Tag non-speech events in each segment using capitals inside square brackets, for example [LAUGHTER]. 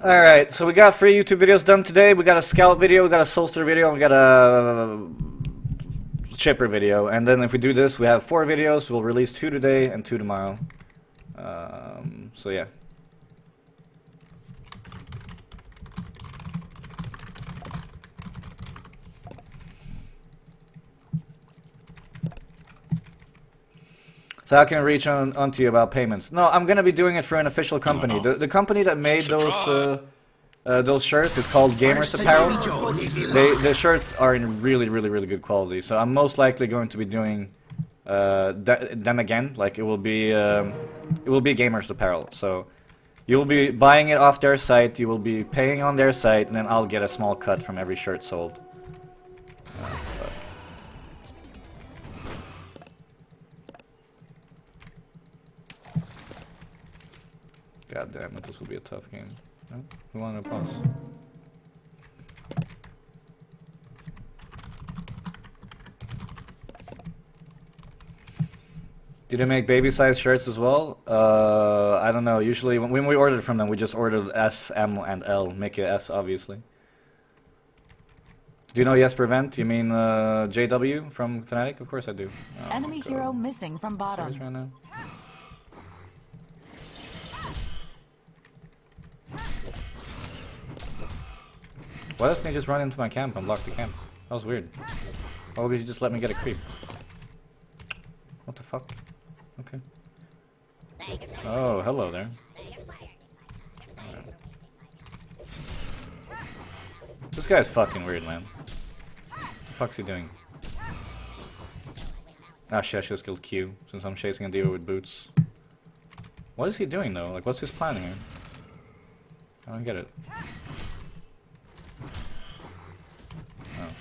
Alright, so we got three YouTube videos done today. We got a scout video, we got a Solster video, we got a chipper video. And then if we do this, we have four videos. We'll release two today and two tomorrow. Um, so yeah. So how can I reach on to you about payments? No, I'm gonna be doing it for an official company. no. The the company that made those uh, uh, those shirts is called Gamers Apparel. They the shirts are in really really really good quality. So I'm most likely going to be doing uh, th them again. Like it will be um, it will be Gamers Apparel. So you will be buying it off their site. You will be paying on their site, and then I'll get a small cut from every shirt sold. God damn it, this will be a tough game. No? Who wanted to pause? Do they make baby size shirts as well? Uh, I don't know. Usually when, when we ordered from them, we just ordered S, M, and L. Make it S, obviously. Do you know Yes Prevent? You mean uh, JW from Fnatic? Of course I do. Oh, Enemy hero missing from bottom. Right Why doesn't he just run into my camp and block the camp? That was weird. Why would you just let me get a creep? What the fuck? Okay. Oh, hello there. This guy's fucking weird, man. What the fuck's he doing? Ah shit, I should have killed Q, since I'm chasing a diva with boots. What is he doing though? Like, what's his plan here? I don't get it. Oh.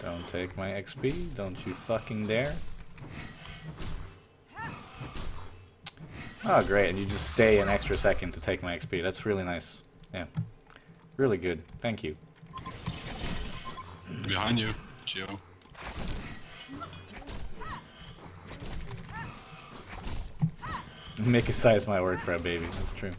Don't take my XP, don't you fucking dare. Oh great, and you just stay an extra second to take my XP. That's really nice. Yeah. Really good. Thank you. Behind you, Geo. Make a size my word for a baby. That's true.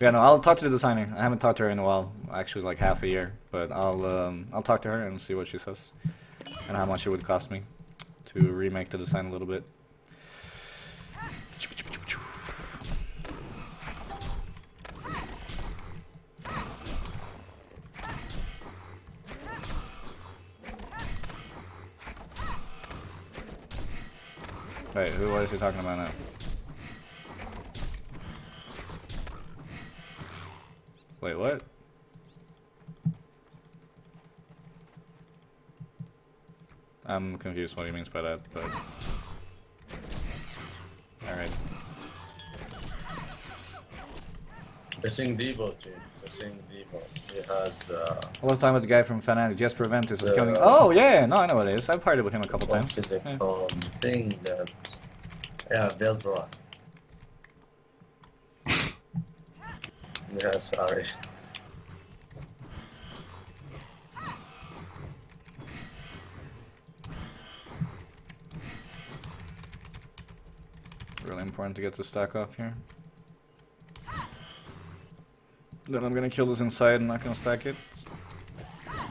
Yeah, no, I'll talk to the designer. I haven't talked to her in a while, actually like half a year. But I'll um, I'll talk to her and see what she says, and how much it would cost me to remake the design a little bit. Wait, who? What is he talking about now? What? I'm confused what he means by that, but... Alright. Missing Devo, team. Missing Devo. He has uh, I was talking with the guy from Fnatic, Jesper Ventus is coming. Oh, yeah, no, I know what it is. I've partied with him a couple times. Yeah. Thing that. Yeah, Veldrot. Yeah, sorry. Really important to get the stack off here. Then I'm gonna kill this inside and not gonna stack it.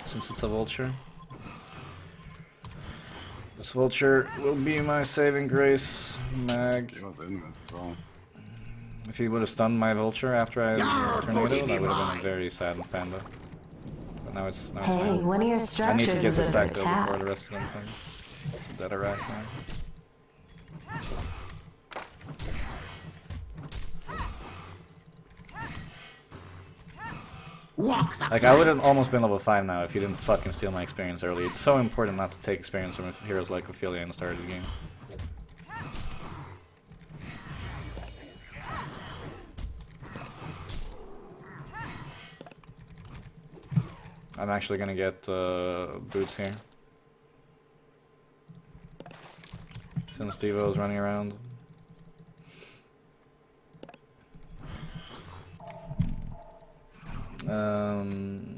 Since it's a vulture. This vulture will be my saving grace, Mag. If he would have stunned my vulture after I turned tornado, that would have been a very sad panda. But now it's now it's Hey, fine. one of your I structures need to get is this under stacked though before attack. the rest of them come. It's a dead Iraq now. Like I would have almost been level 5 now if you didn't fucking steal my experience early. It's so important not to take experience from heroes like Ophelia in the start of the game. I'm actually gonna get uh, boots here. Since Devo is running around. Um,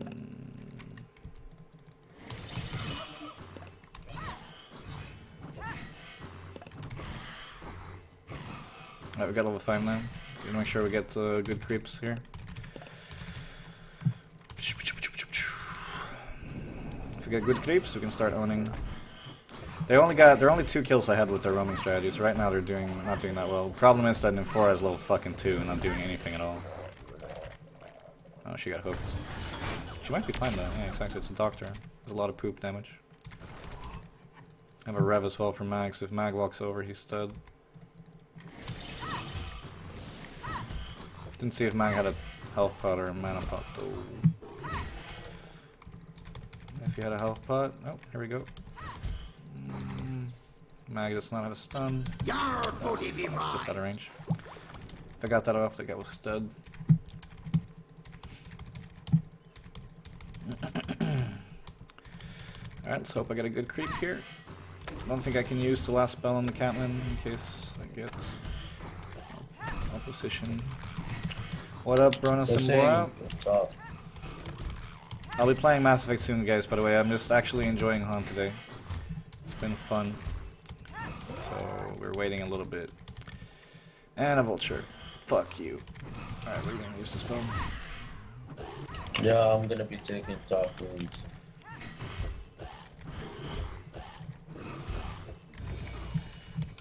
we got level 5 now. Gonna make sure we get uh, good creeps here. If we get good creeps, we can start owning. They only got they're only two kills ahead with their roaming strategies. Right now they're doing not doing that well. Problem is that Nymphora is level fucking two and not doing anything at all. Oh, she got hooked. She might be fine though. Yeah, exactly. It's a doctor. There's a lot of poop damage. I have a rev as well for Mags. If Mag walks over, he's dead. Didn't see if Mag had a health pot or a mana pot though. He had a health pot, oh, here we go. Mm, Mag does not have a stun. Just out of range. If I got that off, the guy was dead. [CLEARS THROAT] Alright, let's hope I get a good creep here. I don't think I can use the last spell on the Catlin in case I get opposition. What up, Brona They're Simbora? saying top. I'll be playing Mass Effect soon, guys, by the way. I'm just actually enjoying HoN today. It's been fun. So, we're waiting a little bit. And a Vulture. Fuck you. Alright, we're gonna use this spell. Yeah, I'm gonna be taking top rooms.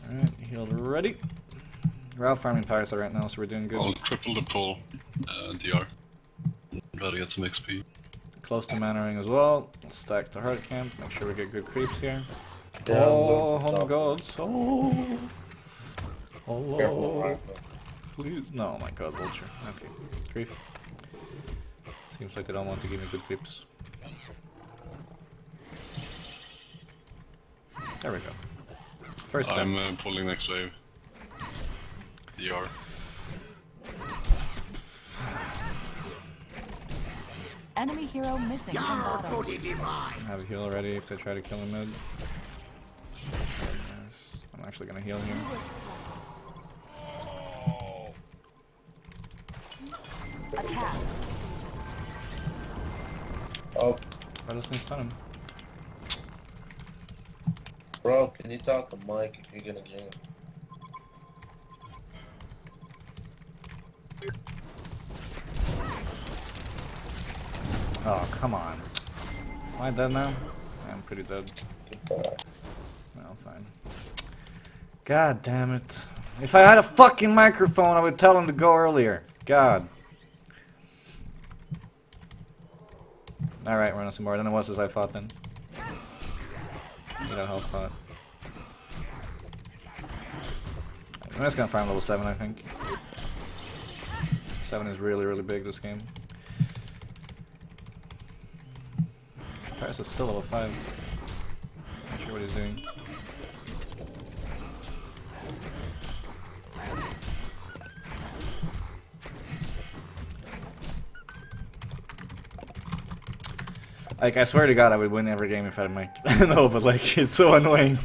Alright, healed ready. We're out farming Parasite right now, so we're doing good. I'll triple the pull, uh, DR. Try to get some XP. Close to mana ring as well. Stack the heart camp, make sure we get good creeps here. Yeah, oh, going to home gods. Oh. Hello. Rifle. Please. No, my god, vulture. Okay. Grief. Seems like they don't want to give me good creeps. There we go. First I'm time. uh, pulling next wave. DR. Enemy hero missing from bottom. Have a heal already if they try to kill him mid. That's. I'm actually gonna heal here. Attack. Oh, Why doesn't he stun him? bro, can you talk to Mike if you're gonna game? Oh, come on. Am I dead now? I'm pretty dead. No, fine. God damn it. If I had a fucking microphone, I would tell him to go earlier. God. Alright, we're on some more. It was as I thought then. Need a health pot. I'm just gonna farm level 7, I think. 7 is really, really big this game. Paris is still level 5. Not sure what he's doing. Like, I swear to god I would win every game if I had a mic. [LAUGHS] no, but like, it's so annoying.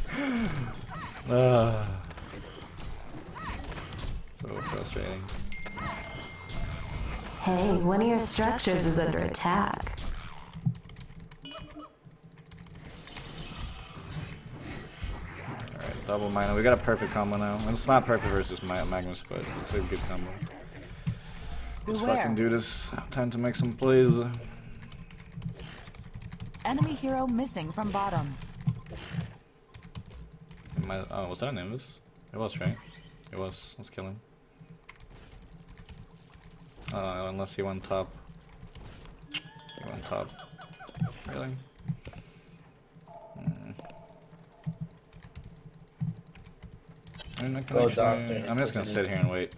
Ah. [SIGHS] so frustrating. Hey, one of your structures is under attack. Double mana. We got a perfect combo now. And it's not perfect versus Magnus, but it's a good combo. Let's Beware. fucking do this. Time to make some plays. Enemy hero missing from bottom. I- oh, was that an Nimbus? It was, right? It was. Let's kill him. Uh, unless he went top. He went top. Really? Hmm. I'm, not gonna Go, actually- doctor. I'm just gonna sit here and wait.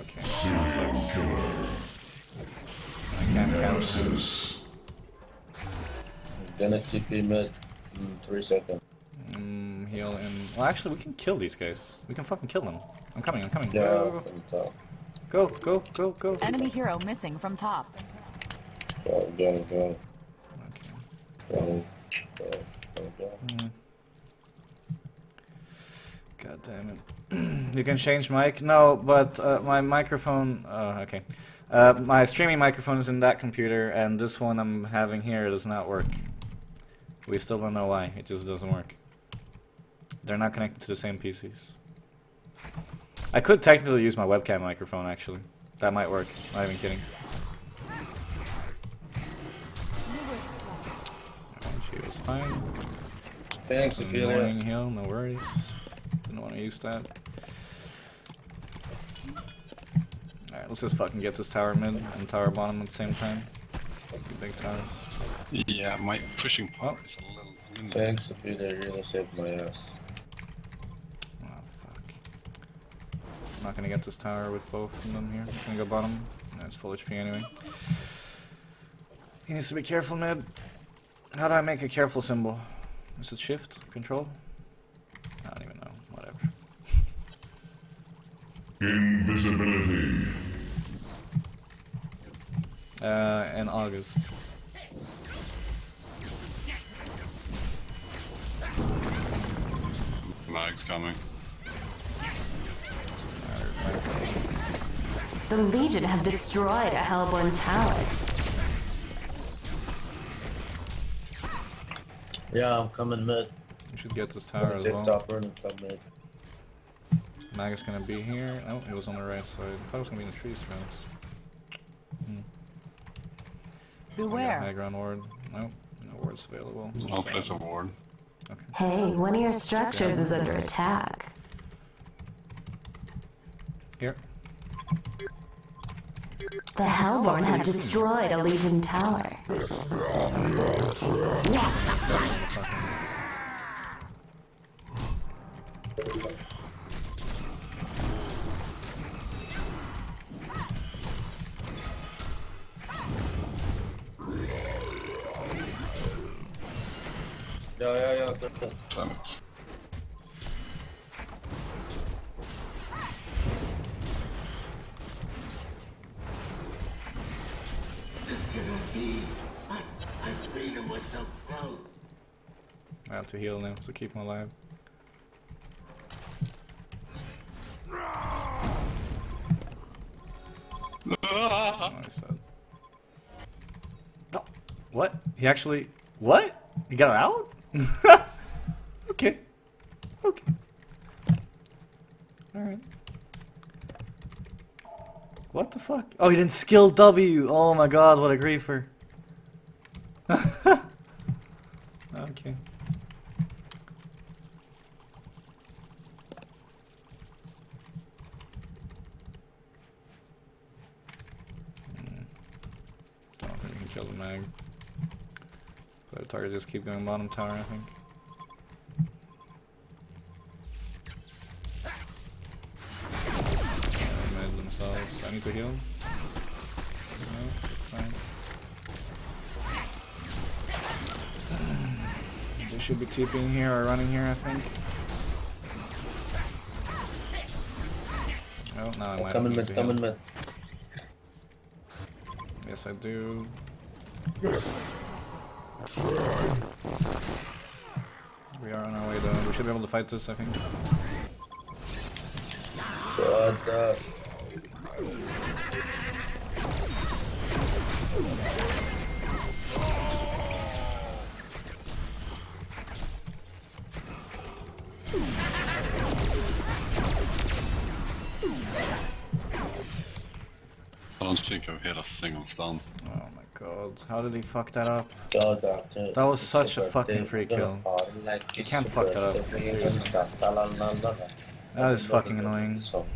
Okay, that sucks. I can't cancel. I'm gonna TP mid in three seconds. Mm, heal and well, actually, we can kill these guys. We can fucking kill them. I'm coming. I'm coming. Yeah, Go, from top. go, go, go, go. go. Enemy hero missing from top. Go, go, go. Okay. Go, go, go, go. Mm. God damn it. [CLEARS THROAT] you can change mic? No, but uh, my microphone... Oh, okay. Uh, my streaming microphone is in that computer, and this one I'm having here does not work. We still don't know why. It just doesn't work. They're not connected to the same PCs. I could technically use my webcam microphone, actually. That might work. Not even kidding. Oh, she was fine. Thanks, Good Ophelia. morning, Hill. No worries. Didn't want to use that. Alright, let's just fucking get this tower mid and tower bottom at the same time. Two big towers. Yeah, my pushing power oh. is a little limited. Thanks, Ophelia. You really saved my ass. Oh, fuck. I'm not gonna get this tower with both of them here. Just gonna go bottom. No, it's full HP anyway. He needs to be careful, Ned. How do I make a careful symbol? Is it shift? Control? I don't even know. Whatever. Invisibility. Uh, in August. Mag's coming. Doesn't matter. The Legion have destroyed a Hellbourne tower. Yeah, I'm coming mid. We should get this I'm tower as well. top and come mid. Mag is gonna be here. Oh, it was on the right side. I thought it was gonna be in the trees, to be honest. Hmm. Beware. High ground ward. Nope. No wards available. I'll place a ward. Okay. Hey, one of your structures is under attack. Here. The Hellbourne have destroyed a Legion tower. I have to heal now to keep him alive. Ah! Oh, Oh, what? He actually. What? He got out? [LAUGHS] okay. Okay. Alright. What the fuck? Oh, he didn't skill W! Oh my god, what a griefer. okay. Don't think we can kill the mag. But the target just keep going bottom tower, I think. Made themselves. I need to heal. No, fine. They should be TPing here or running here, I think. Oh, now I might oh, coming need mid, coming mid. Yes, I do. We are on our way though. We should be able to fight this, I think. What the? I don't think I've hit a single stun. Oh my god. How did he fuck that up? God, doctor. That was such a fucking birthday. free kill. party You can't fuck that up. That is fucking annoying. So,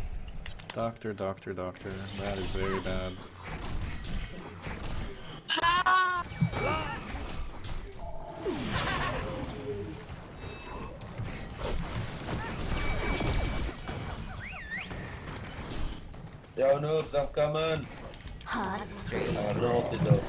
Doctor, doctor, doctor. That is very bad. Yo, noobs, I'm coming. Hot streak. I have no antidote.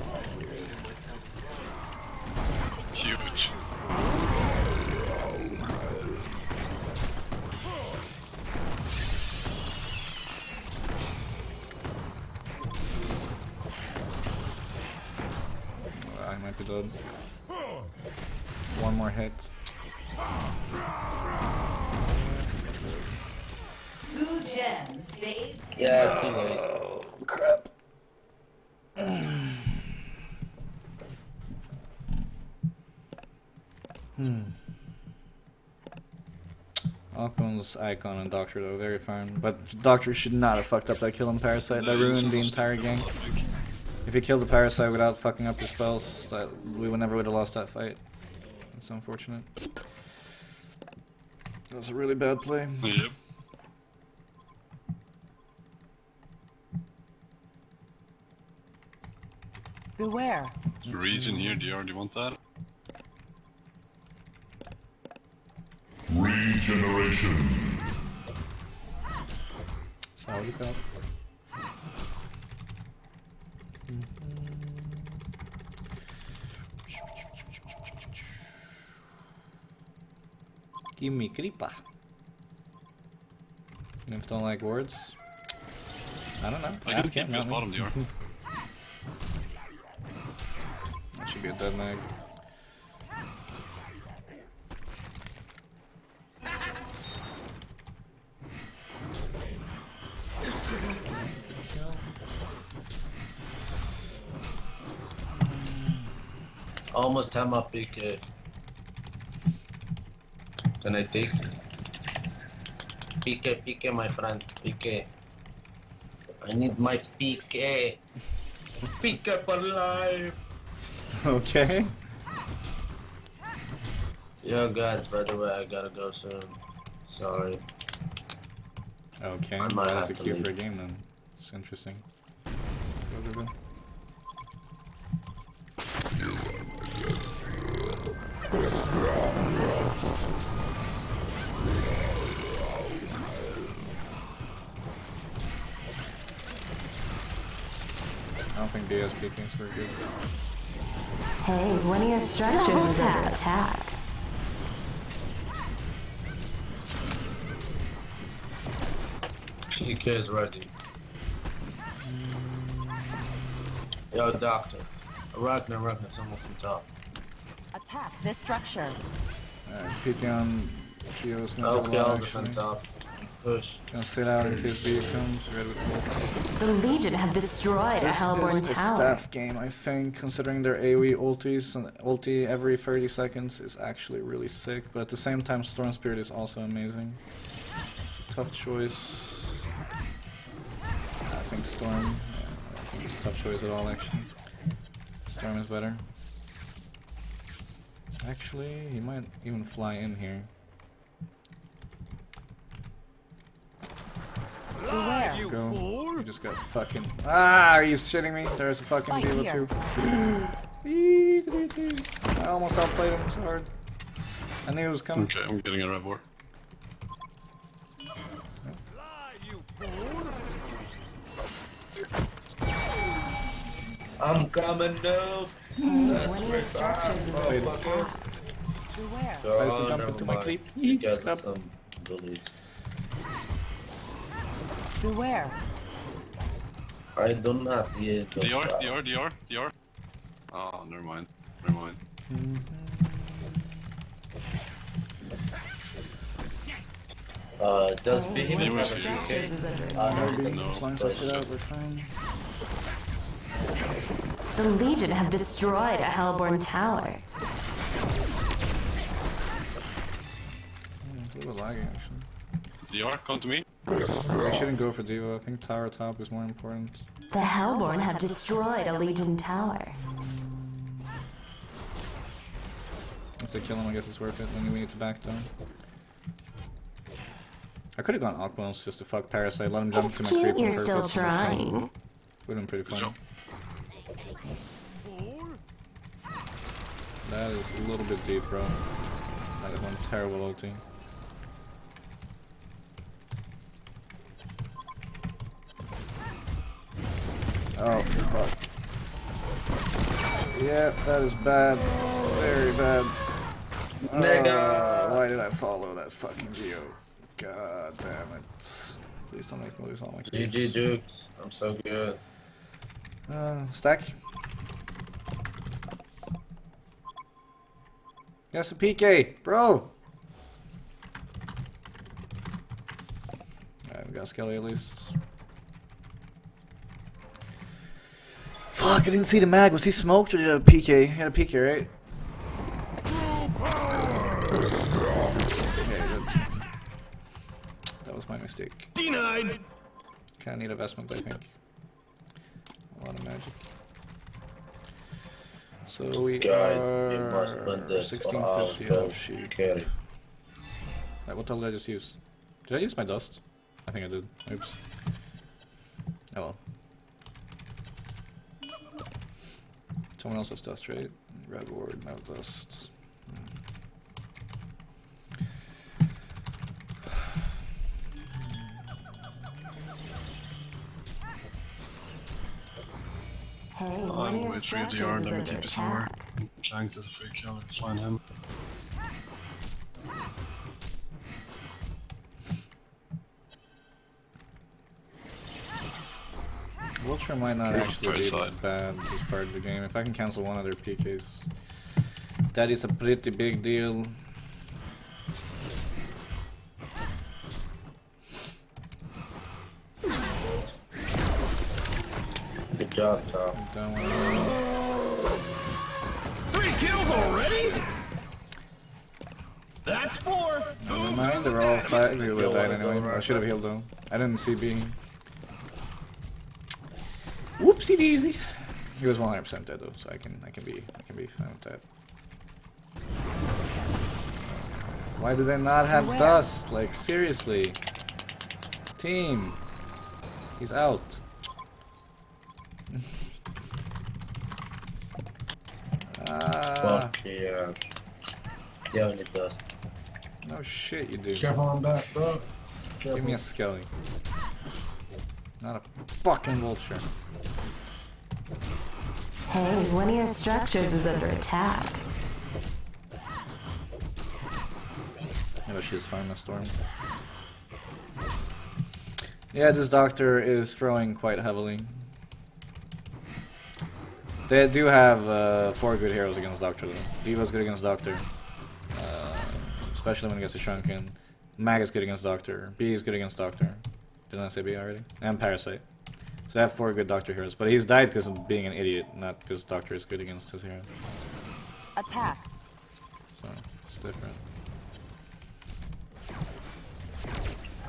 Alcon's icon and Doctor though, very fine. But Doctor should not have fucked up that kill on Parasite. That ruined the entire game. If he killed the Parasite without fucking up his spells, that we would never would have lost that fight. That's unfortunate. That was a really bad play. Yep. Beware. Region here, do you already want that? Regeneration. Sorry about. Give me creeper. Nymphs don't like words. I don't know. I Ask can him, keep you not at me. bottom, DR. That should be a dead mag. Almost have my PK. Can I take? PK, PK, my friend, PK. I need my PK. PK for life. Okay. Yo, guys, by the way, I gotta go soon. Sorry. Okay. I might That's a have to cue for a leave. game then. It's interesting. Don't think DSP kings were good. Hey, one of your structures is under attack. PK is ready. Yo, doctor. Ragnar, Ragnar, someone from top. Attack this structure. Alright, peeking on Trio's gonna Okay, go I'll low, defend top. Push. Gonna sit out in case B comes. Red with The Legion have destroyed a This is a staff game, I think, considering their AoE ultis and ulti every 30 seconds is actually really sick, but at the same time Storm Spirit is also amazing. It's a tough choice. I think Storm. Yeah, I think it's a tough choice at all, actually. Storm is better. Actually, he might even fly in here. Beware. Go. You just got fucking. Ah, are you shitting me? There's a fucking Fight Diva here. too. [GASPS] I almost outplayed him so hard. I knew it was coming. Okay, I'm getting a Revor. I'm coming up. That's of your structures is under attack. Beware. Tries to jump into my mind. creep. You got some bullies. Beware. I do not yet. DR, DR, DR, DR. Oh, never mind. Never mind. Uh, does Hey, Behemoth have a serious. PK? Structures is under Uh, attack. no, No. As long as I sit out, we're fine. The Legion have destroyed a Hellbourne tower. Hmm, It's a little laggy actually. DR, come to me. I shouldn't go for Diva. I think tower top is more important. The Hellbourne have destroyed a Legion tower. If they kill him, I guess it's worth it. Then we need to back down. I could have gone Aquilons just to fuck Parasite, let him jump It's to my creep on you're still and trying. Would have been pretty funny. That is a little bit deep, bro. That is one terrible ulti. Oh, fuck. Yeah, that is bad. Very bad. Nigga. Uh, why did I follow that fucking Geo? God damn it. Please don't make me lose all my GG keys. Jukes. I'm so good. Uh, stack. That's a PK, bro. Alright, we got Skelly at least. Fuck, I didn't see the mag. Was he smoked or did he have a PK? He had a PK, right? Okay. That was my mistake. Denied. Kinda need investment, I think. A lot of magic. So we Guys, are you must 1650 on off the sheep. carry. Wait, what the hell did I just use? Did I use my dust? I think I did. Oops. Oh well. Someone else has dust, right? Red ward, no dust. Hey, one I'm of your with 3 structures is let me under keep it somewhere. attack. Shanks is a free killer, find him. Vulture might not Yeah, actually be side. bad this part of the game. If I can cancel one of their PKs, that is a pretty big deal. Good job, Tom. Don't wanna- Three kills already? That's four. Never mind, they're all five. He would have died anyway. I should have healed though. I didn't see B. Whoopsie daisy. He was 100% dead though, so I can I can be I can be fine with that. Why do they not have Where? dust? Like seriously, team. He's out. [LAUGHS] ah, Fuck yeah. Yeah, we need dust. no shit, you do. Careful on back, bro. Give me a skelly. Not a fucking vulture. Hey, one of your structures is under attack. Maybe she just found a storm. Yeah, this doctor is throwing quite heavily. They do have uh, four good heroes against Doctor though. Diva's good against Doctor. Uh, especially when he gets a shrunken. Mag is good against Doctor. B is good against Doctor. Didn't I say B already? And Parasite. So they have four good Doctor heroes. But he's died because of being an idiot, not because Doctor is good against his hero. Attack. So it's different.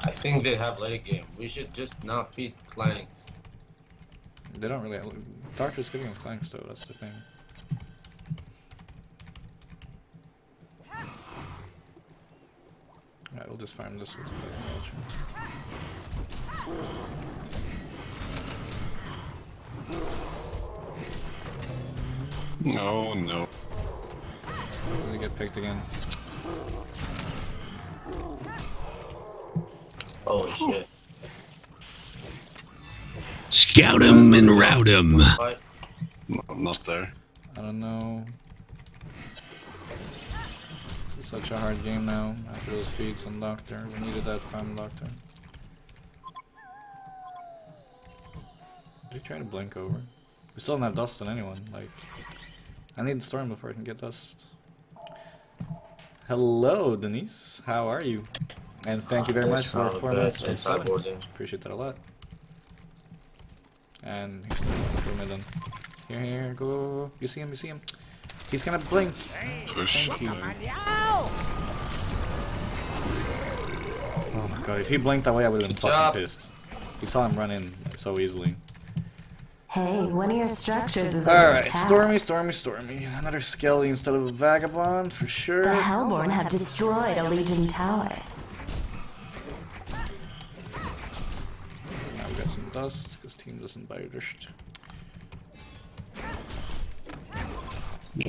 I think they have late game. We should just not beat Klanx. They don't really. Doctor's good against Klanx though, that's the thing. Alright, we'll just farm this with fucking vulture. No, no. Did he get picked again? Holy shit. Scout him and rout 'em. him. no I'm not there. I don't know. This is such a hard game now after those feeds on Doctor. We needed that farm Doctor. Did he try to blink over? We still don't have dust on anyone. Like, I need the storm before I can get dust. Hello, Denise. How are you? And thank you very much for four months and seven. Appreciate that a lot. And going then. Here, here, go, go, go. You see him, you see him. He's gonna blink. Thank you. Oh my god, if he blinked that way, I would've been Good fucking job. pissed. You saw him run in so easily. Hey, one of your structures is under Alright, attack. Stormy, Stormy, Stormy. Another Skelly instead of a Vagabond, for sure. The Hellbourne have destroyed a Legion tower. Now we got some dust, because team doesn't buy dust.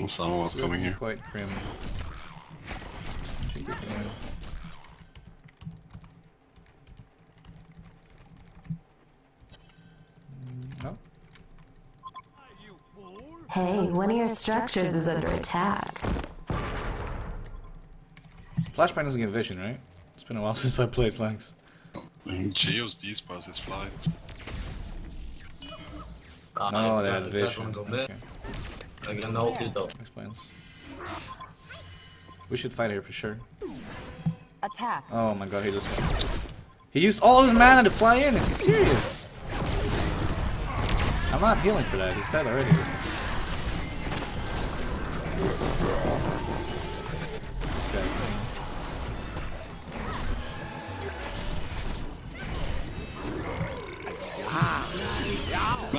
Someone was coming here. Quite grim. I think we can win. Mm, No? Hey, one of your structures is under attack. Flashbang doesn't get vision, right? It's been a while [LAUGHS] since I played flanks. Geo's D-spars is fly. Ah, No, they I- had I vision. don't go mid. Okay, I got no ult though. explains. We should fight here for sure. Attack. Oh my god, he just went. He used all his mana to fly in. Is he serious? I'm not healing for that. He's dead already.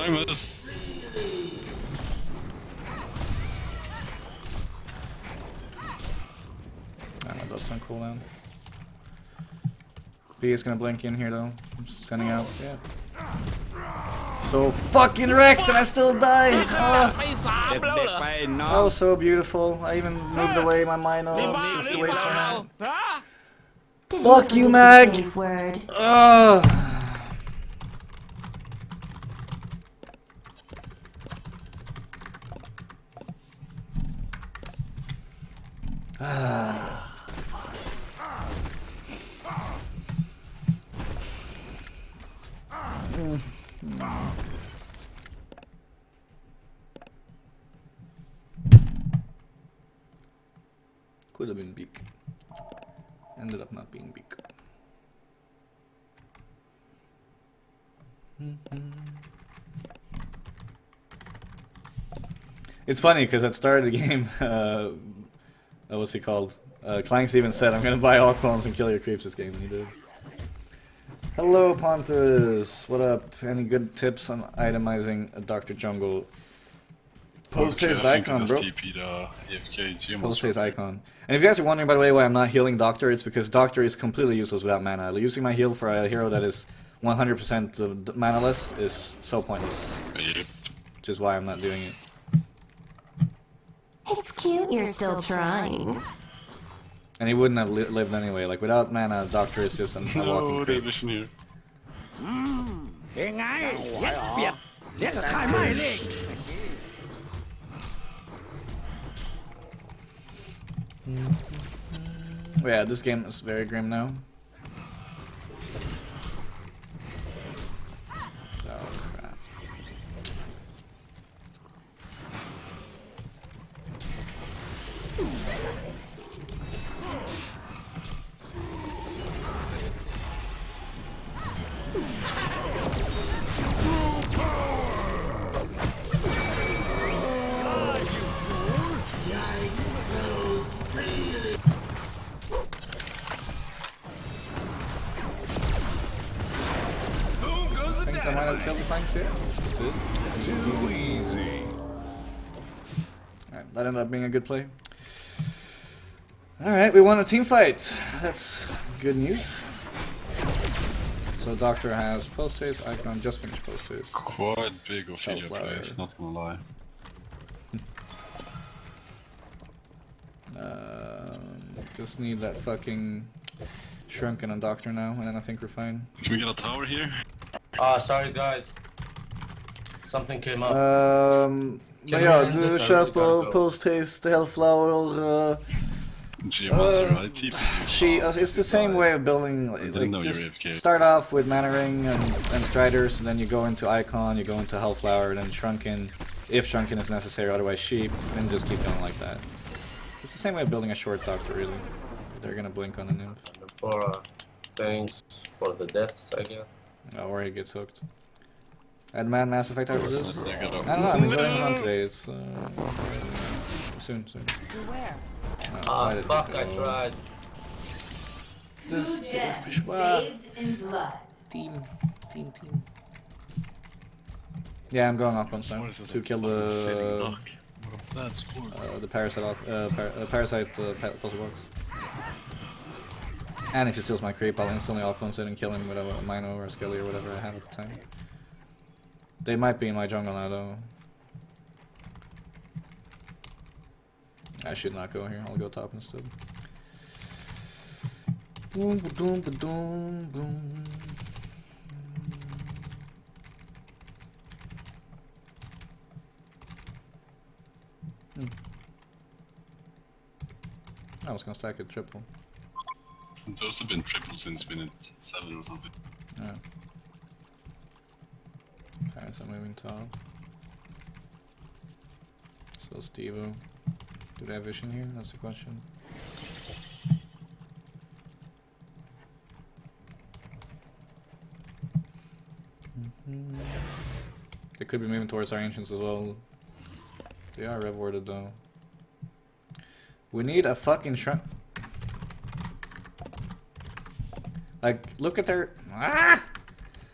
Climbers. Ah, that's cool cooldown. B is gonna blink in here though. I'm just sending out. So, yeah. So fucking wrecked and I still die! Oh. so beautiful. I even moved away my mind just to wait for him. Ah! Fuck you, Mag! Ugh. Could have been big. Ended up not being big. It's funny because at the start of the [LAUGHS] game, uh, uh, what's he called? Uh, Klanx even said, "I'm gonna buy all clones and kill your creeps this game," and he did. Hello, Pontus. What up? Any good tips on itemizing a Doctor Jungle? Post think I icon, bro. TP'd uh, Post phase icon. And if you guys are wondering, by the way, why I'm not healing Doctor, it's because Doctor is completely useless without mana. Using my heal for a hero that is 100% of d- manaless is so pointless, which is why I'm not doing it cute you're still trying. And he wouldn't have li lived anyway. Like, without mana, Doctor is just a walking creep. Yeah, this game is very grim now. Flanks here. Too easy. Alright, that ended up being a good play. Alright, we won a team fight. That's good news. So Doctor has post haste, icon just finished post haste. Quite big Ophelia plays, not gonna lie. [LAUGHS] Um, just need that fucking shrunken on Doctor now, and then I think we're fine. Can we get a tower here? Ah, sorry guys. Something came up. Um, Can men we ja, end du this or we köper post haste, hellflower, uh, Geo Uh, She, uh, it's the same way of building. Like, didn't you just start off with Mana Ring and, and Striders, and then you go into Icon, you go into Hellflower, then Shrunken, if Shrunken is necessary, otherwise Sheep, and just keep going like that. It's the same way of building a short Doctor, really. They're gonna blink on the Nymph, For uh, things for the deaths, I guess. Uh, or he gets hooked. Add Man Mass Effect after this? They got I a- don't know, I'm enjoying it run today. It's uh, soon, soon. Beware. No, Ah, fuck, we I tried. This Deaths Schwa- bathed in. Team, team, team. Yeah, I'm going up on Storm What is to kill the duck? What a bad score. uh, the parasite uh, par- uh, parasite uh, pa- puzzle box. And if he steals my creep, I'll instantly offense it and kill him with a, a Mino or a Skelly or whatever I have at the time. They might be in my jungle now though. I should not go here. I'll go top instead. Boom, ba-doom, ba-doom, boom. Hmm. I was gonna stack it triple. Those have been triple since minute 7 or something. Yeah. Alright, so moving top. So Stevo. Do they have vision here? That's the question. Mm-hmm. They could be moving towards our ancients as well. They are rev though. We need a fucking shrunk. Like, look at their. Ah!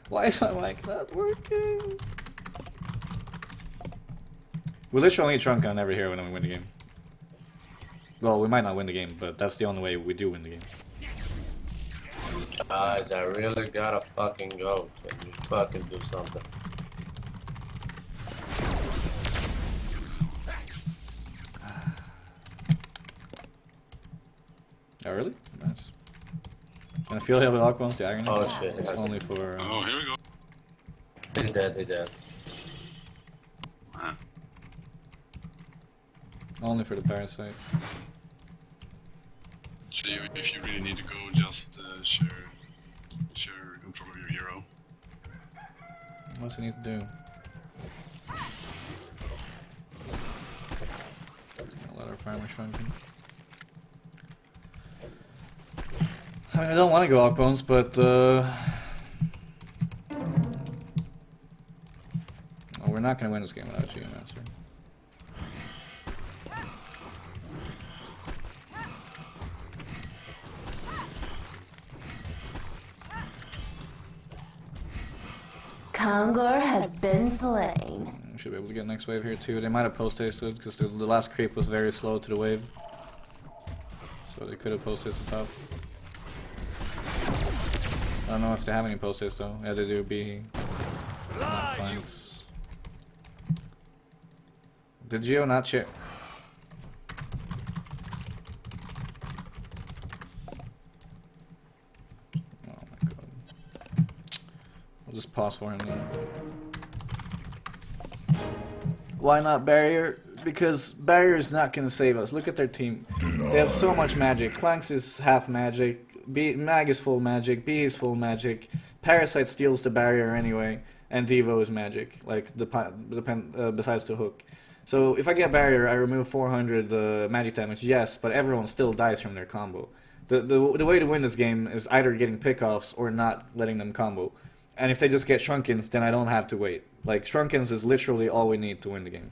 Why is my mic not working? We literally need Trunk on every hero when we win the game. Well, we might not win the game, but that's the only way we do win the game. Guys, I really gotta fucking go. Can you fucking do something? Oh, really? Nice. And I feel like with Aquans, the Iron Oh, Knight shit, It's yes. only for. Oh, here we go. They're dead, they're dead. Ah, Only for the Parasite. So you, if you really need to go, just uh, share, share control of your hero. What's he need to do? I'll let our farmer shrunken. I, [LAUGHS] mean, I don't want to go Aquans, but uh, well, we're not going to win this game without Geomancer. Kongor has been slain. We should be able to get next wave here too. They might have post hasted because the, the last creep was very slow to the wave. So they could have post hasted top. I don't know if they have any post haste though. Yeah, they do. be Not flanks. Did Geo not check? Oh my god. I'll just pause for him then. Why not barrier? Because barrier is not gonna save us. Look at their team. They have so much magic. Klanx is half magic. B Mag is full magic. B is full magic. Parasite steals the barrier anyway, and Devo is magic. Like the uh, besides the hook. So if I get barrier, I remove 400 uh, magic damage. Yes, but everyone still dies from their combo. The, the the way to win this game is either getting pickoffs or not letting them combo. And if they just get Shrunkens, then I don't have to wait. Like, Shrunkens is literally all we need to win the game.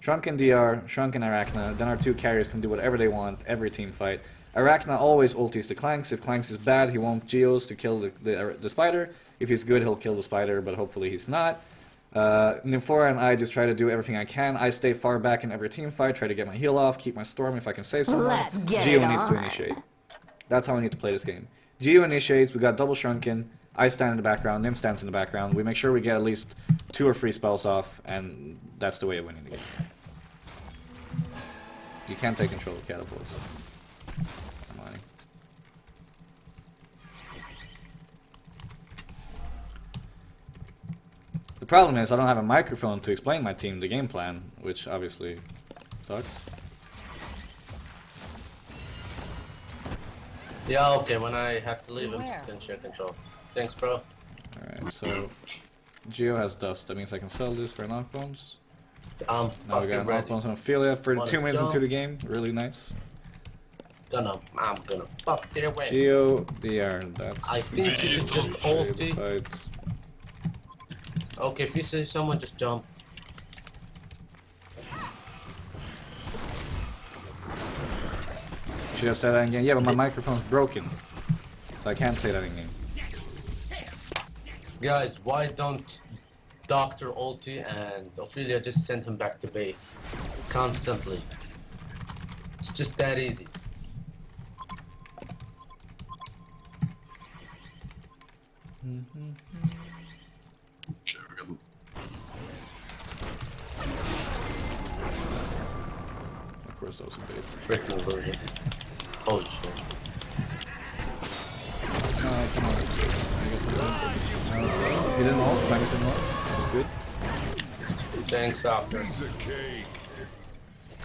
Shrunken DR, Shrunken Arachna, then our two carriers can do whatever they want, every team fight. Arachna always ultis the Klanx. If Klanx is bad, he won't Geos to kill the, the, the spider. If he's good, he'll kill the spider, but hopefully he's not. Uh, Nymphora and I just try to do everything I can. I stay far back in every team fight, try to get my heal off, keep my storm if I can save someone. Geo needs to initiate. That's how we need to play this game. Geo initiates, we got double shrunken, I stand in the background, Nim stands in the background. We make sure we get at least two or three spells off, and that's the way of winning the game. You can't take control of catapults. Come on. The problem is I don't have a microphone to explain my team the game plan, which obviously sucks. Yeah, okay, when I have to leave him, Beware. then share control. Thanks, bro. Alright, so Geo has dust. That means I can sell this for knockbones. I'm Now we fucking got ready. knockbones on Ophelia for Wanna two minutes jump? into the game. Really nice. Gonna, I'm gonna fuck their ways. Geo DR. That's I think this is just ulti. Okay, if you see someone, just jump. Should have said that again. Yeah, but my microphone's broken, so I can't say that again. Guys, why don't Dr. Ulti and Ophelia just send him back to base? Constantly. It's just that easy. Course, that was a bait. Freaking version. Holy shit. No, come on. I guess I'm done. No, he didn't ult. Magus didn't ult. This is good. Thanks, Doctor.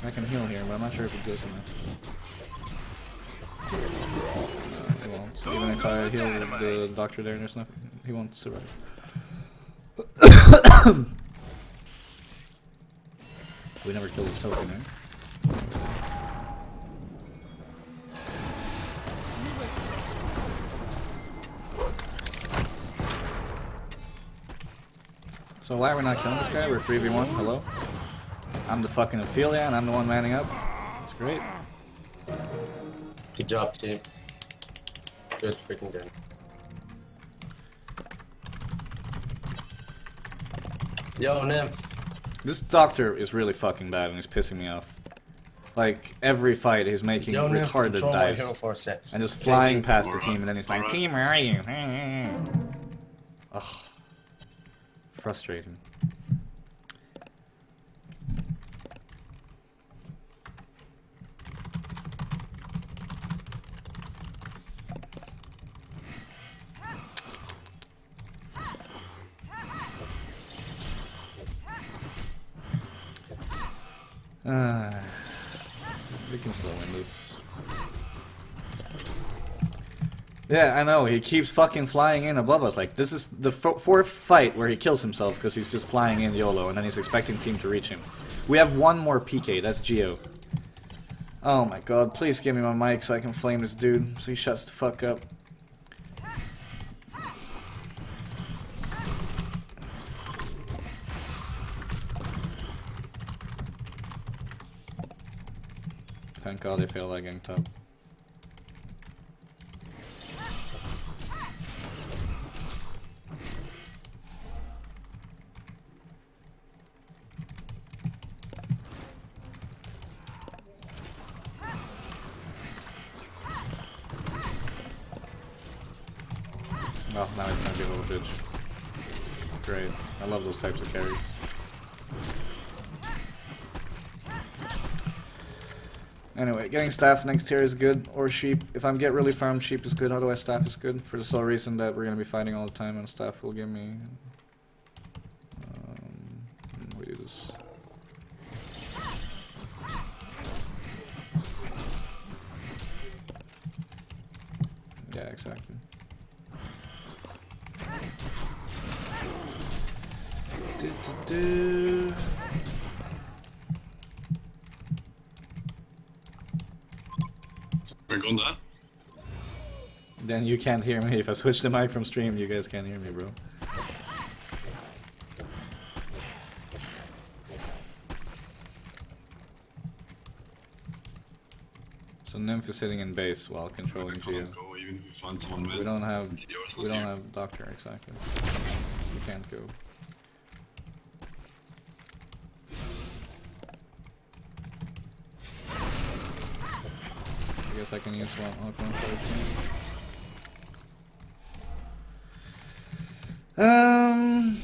I can heal here, but I'm not sure if it does enough. No, he won't. Even if I heal the doctor there, there's nothing. He won't survive. [COUGHS] we never killed the token, eh? So why are we not killing this guy? We're 3v1. Hello? I'm the fucking Ophelia and I'm the one manning up. That's great. Good job, team. Good freaking game. Yo, Nim. This doctor is really fucking bad and he's pissing me off. Like, every fight he's making Yo, retarded control my hero dives. for a. And just flying past the team and then he's like. Team, where are you? [LAUGHS] Frustrating. Ah, we can still win this. Yeah, I know. He keeps fucking flying in above us. Like, this is the fourth fight where he kills himself because he's just flying in YOLO and then he's expecting team to reach him. We have one more PK. That's Geo. Oh my god, please give me my mic so I can flame this dude so he shuts the fuck up. Thank god they failed that gang top. Oh, now he's gonna be a little bitch. Great. I love those types of carries. Anyway, getting staff next tier is good, or sheep. If I'm get really farmed, sheep is good, otherwise staff is good. For the sole reason that we're gonna be fighting all the time and staff will give me... Um, we do this. Yeah, exactly. Do, do, do. We're going there. Then you can't hear me. If I switch the mic from stream, you guys can't hear me, bro. So Nymph is sitting in base while controlling Geo. we find someone mid. We don't have we don't have doctor exactly. We can't go. I guess I can use one Um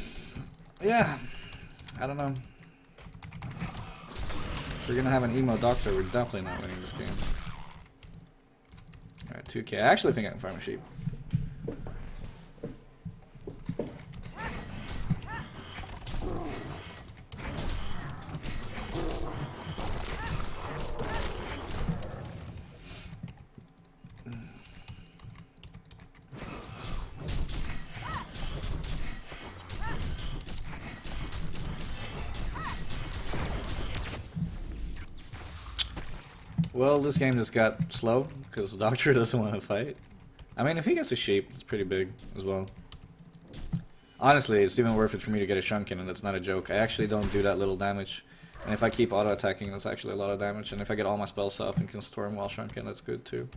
yeah. I don't know. If we're gonna have an emo doctor, we're definitely not winning this game. Alright, 2k. I actually think I can farm a sheep. This game just got slow because the doctor [LAUGHS] doesn't want to fight. I mean, if he gets a sheep, it's pretty big as well. Honestly, it's even worth it for me to get a Shrunken, and that's not a joke. I actually don't do that little damage. And if I keep auto-attacking, that's actually a lot of damage. And if I get all my spells off and can storm while Shrunken, that's good too.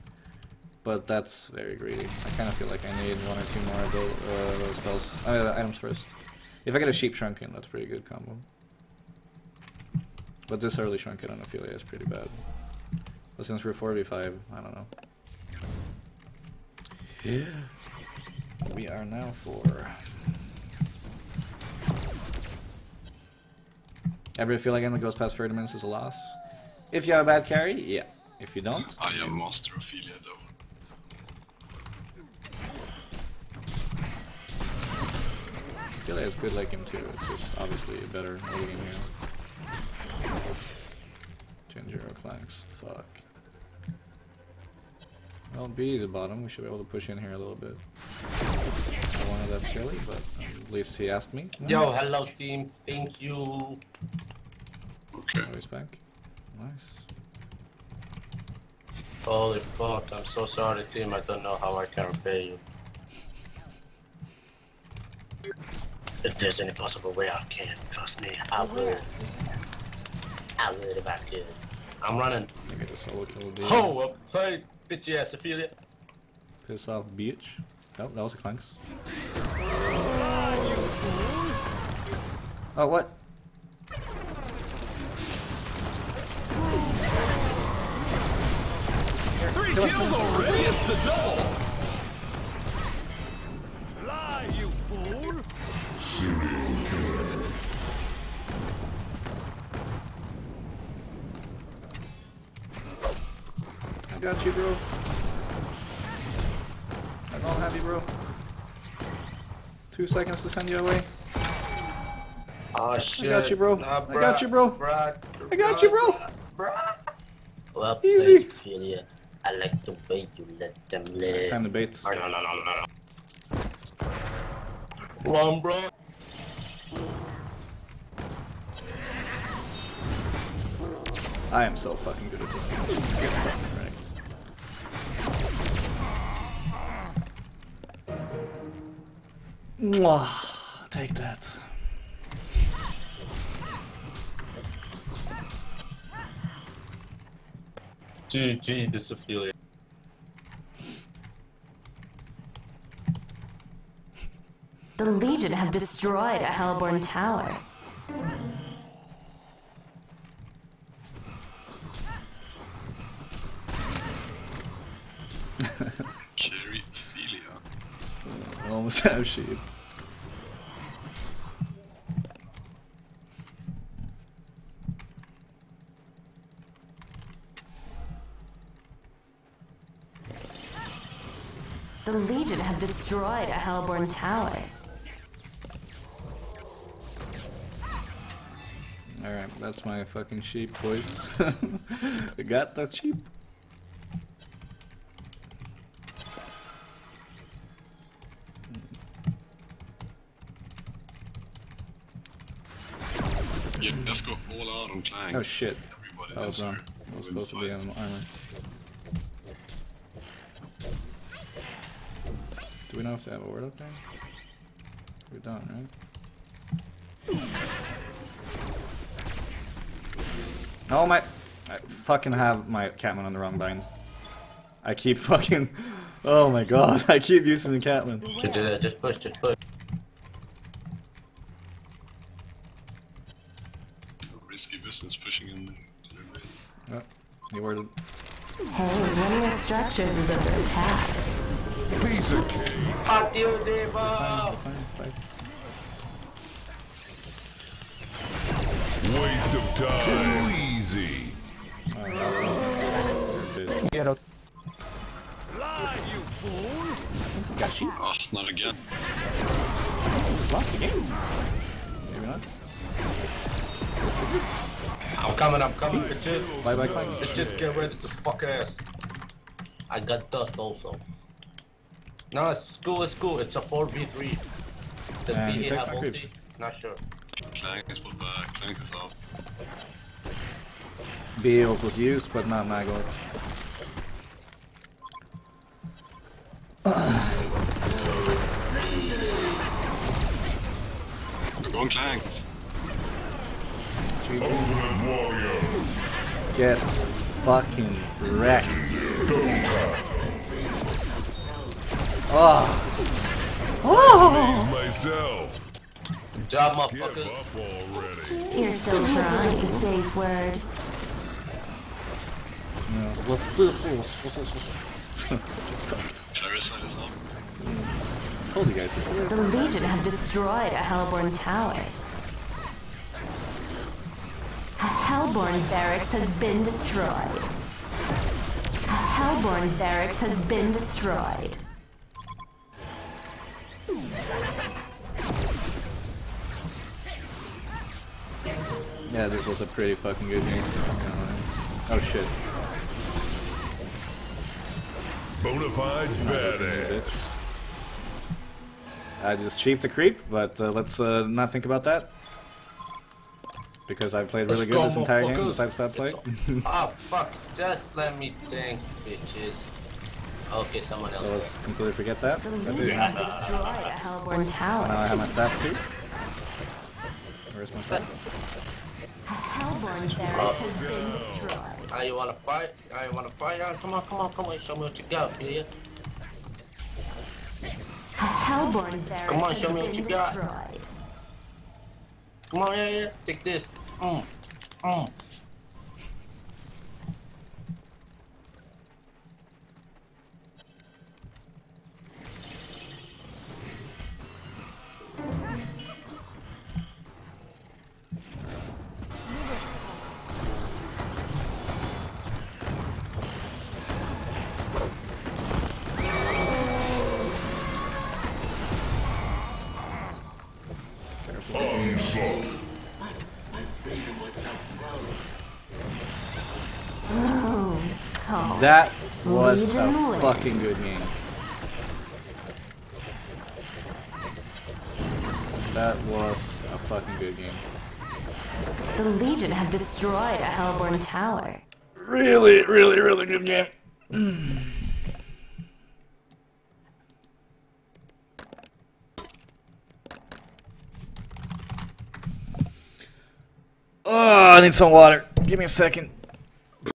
But that's very greedy. I kind of feel like I need one or two more of those uh, spells. Uh, items first. If I get a Sheep Shrunken, that's pretty good combo. But this early Shrunken on Ophelia is pretty bad. But since we're 4v5, I don't know. Yeah. We are now 4. Ever feel like anyone goes past 30 minutes is a loss? If you have a bad carry, yeah. If you don't, I am Master Ophelia though. Ophelia is good like him too. It's just obviously a better early game hero. Ginger or Klanx. Fuck. Well, B is a bottom. We should be able to push in here a little bit. I wanted that Skelly, but at least he asked me. Yo, hello team. Thank you. Okay. Now he's back. Nice. Holy fuck, I'm so sorry team, I don't know how I can repay you. If there's any possible way I can, trust me, I will. I will if I could. I'm running. I get a solo kill. Dude. Oh, well played, bitchy ass affiliate. Piss off, bitch. Oh, that was a Klanx. Oh, what? Three kills already? It's the double! Got you, bro. I don't have you, bro. Two seconds to send you away. Oh shit. I got you, bro. Nah, I got you, bro. bruh, I got you, bro. bruh. Well Easy. played, affiliate. I like the way you let them live. Time to bait. Oh, no, no, no, no, no. Run, bro. I am so fucking good at this game. Mwah. Take that. GG, this affiliate. The Legion have destroyed a Hellbourne tower. [LAUGHS] Cherry Ophelia. I almost have sheep. The Legion have destroyed a Hellbourne tower. Alright, that's my fucking sheep, boys. [LAUGHS] I got the sheep. Yeah, just go all out on Clank. Oh shit. Everybody That was wrong. I was supposed to be fight. on armor. We know if they have a word up there? We don't, right? Oh my! I fucking have my Catman on the wrong bind. I keep [LAUGHS] fucking. Oh my god! I keep using the Catman. Just, uh, just push, just push. Risky business pushing in to base. Oh, he worded. Hey, one of your structures is under attack. Piece of Deva! fine, fight. Waste of time. Too easy. Get out. Lie, you fool! Got sheep. Oh, not again. Just lost the game. Maybe not. I'm coming, I'm coming. Bye bye, Klanx. Bitches, get ready to fuck ass. I got dust also. No, it's school, it's school. It's a 4v3. Does And he BA takes have my ulti? Not sure. Clank is put back. Uh, Clank is off. B ult was used, but not mag ult. Go on Clank. Get fucking wrecked. Oh. Myself. Good job, Give up already. You're still trying, to safe word. Yes, let's see. Clarissa is off. Told you guys. The Legion have destroyed a Hellbourne tower. A Hellbourne barracks has been destroyed. A Hellbourne barracks has been destroyed. Yeah, this was a pretty fucking good game. Oh shit. Bonafide badass. I just cheaped the creep, but uh, let's uh, not think about that. Because I played really Let's good go, this entire game motherfuckers. besides that play. Ah, fuck. Just let me think, bitches. Okay, someone else. so let's completely forget that. The I did. Legion have destroyed a Hellbourne Now. I have my staff too. Where's my staff? A Hellbourne barracks has been destroyed. Ah, you wanna fight? Ah, you wanna fight? Ah, come on, come on, come on, show me what you got, here. A Hellbourne barracks Come on, show me what you got. destroyed. Come on, yeah, yeah, take this. Mm, mm. That was a fucking good game. That was a fucking good game. the Legion have destroyed a Hellbourne tower. Really, really, really good game. oh, I need some water. Give me a second.